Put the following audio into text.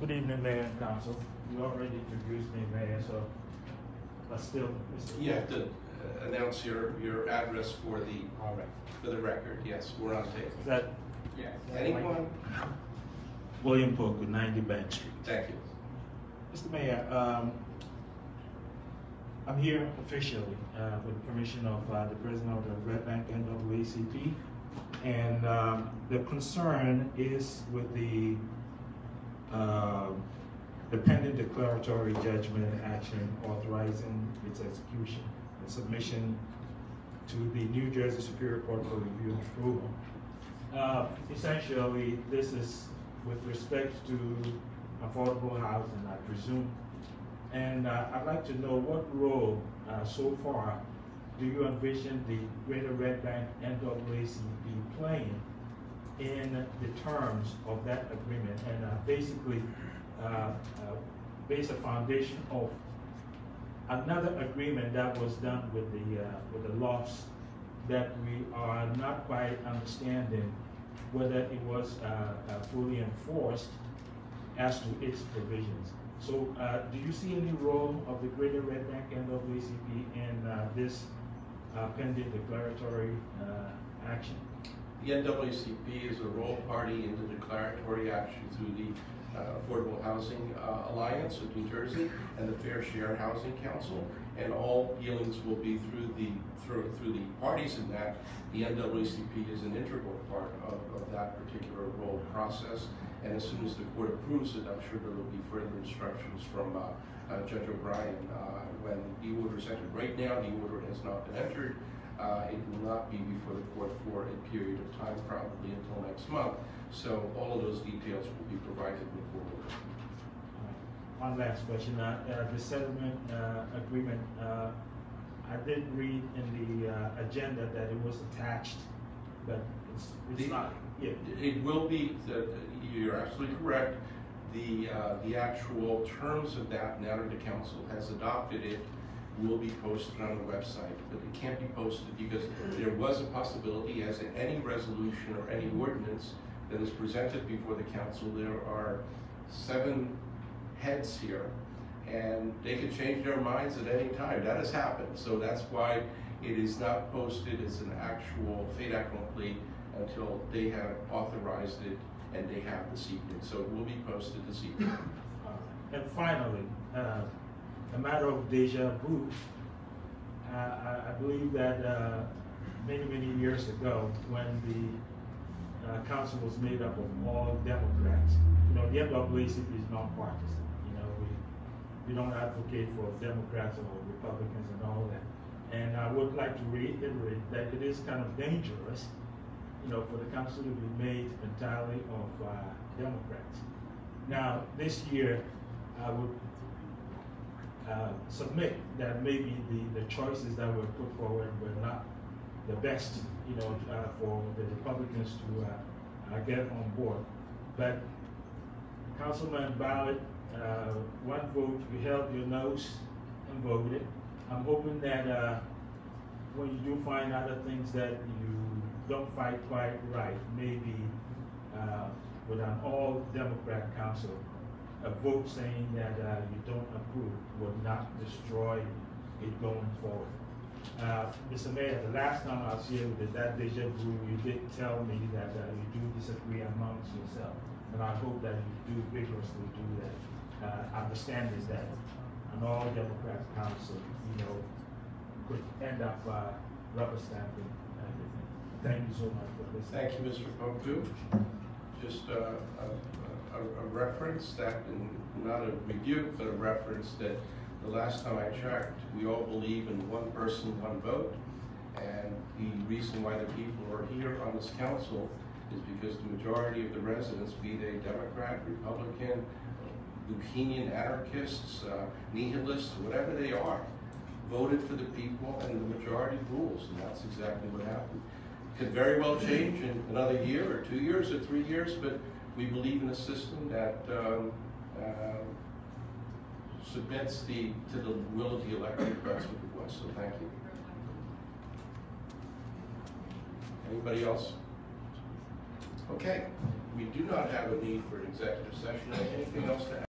Good evening, Mayor and Council. You already introduced me, Mayor, so, but still, Mr. You have to uh, announce your, your address for the, All right. for the record. Yes, we're on tape. Is that Yes. Anyone? William Poku with 90 Bank Street? Thank you. Mr. Mayor, um, I'm here officially, uh, with permission of, uh, the president of the Red Bank NAACP. And, um, the concern is with the, um, the pending declaratory judgment action authorizing its execution and submission to the New Jersey Superior Court for review and approval. Uh, essentially, this is with respect to affordable housing, I presume. And uh, I'd like to know what role, uh, so far, do you envision the Greater Red Bank NAACP playing in the terms of that agreement? And uh, basically, uh, uh, base a foundation of another agreement that was done with the, uh, with the lofts that we are not quite understanding whether it was uh, fully enforced as to its provisions. So, uh, do you see any role of the Greater Red Bank NAACP in uh, this uh, pending declaratory action? The NAACP is a role party in the declaratory action through the uh, Affordable Housing uh, Alliance of New Jersey and the Fair Share Housing Council. And all dealings will be through the, through, through the parties in that. The NAACP is an integral part of, of that particular role process. And as soon as the court approves it, I'm sure there will be further instructions from uh, uh, Judge O'Brien uh, when the order is entered. Right now, the order has not been entered. Uh, it will not be before the court for a period of time, probably until next month. So all of those details will be provided in the court order. One last question, uh, uh, the settlement, uh, agreement, uh, I did read in the, uh, agenda that it was attached, but it's, it's The- not, yeah. It will be, the- you're absolutely correct. The, uh, the actual terms of that, now that the council has adopted it, will be posted on the website. But it can't be posted because there was a possibility, as in any resolution or any ordinance that is presented before the council, there are seven heads here, and they can change their minds at any time. That has happened, so that's why it is not posted as an actual fait accompli until they have authorized it and they have this evening. So it will be posted this evening. And finally, uh, a matter of deja vu, uh, I, I believe that uh, many, many years ago, when the uh, council was made up of all Democrats, you know, the NAACP is nonpartisan, you know, we, we don't advocate for Democrats or Republicans and all that. And I would like to reiterate that it is kind of dangerous, you know, for the council to be made entirely of uh, Democrats. Now, this year, I would uh, submit that maybe the, the choices that were put forward were not the best, you know, uh, for the Republicans to uh, uh, get on board. But Councilman Ballard, uh, one vote, you held your nose and voted. I'm hoping that when you do find other things that you don't fight quite right, maybe with an all Democrat council, a vote saying that uh, you don't approve will not destroy it going forward. Uh, Mr. Mayor, the last time I was here with that deja vu, you did tell me that uh, you do disagree amongst yourself. And I hope that you do vigorously do that. Uh, understanding that an all Democrat council, you know, could end up uh, rubber stamping everything. Thank you so much for this. Thank you, Mr. Poku. Just uh, a, a, reference that, not a rebuke, but a reference that the last time I checked, we all believe in one person, one vote. And the reason why the people are here on this council is because the majority of the residents, be they Democrat, Republican, Lupinian anarchists, uh, nihilists, whatever they are, voted for the people and the majority rules, and that's exactly what happened. Could very well change in another year or two years or three years, but we believe in a system that um, uh, submits the, to the will of the elected, that's what it was, so thank you. Anybody else? Okay, we do not have a need for an executive session. Anything else